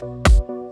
Música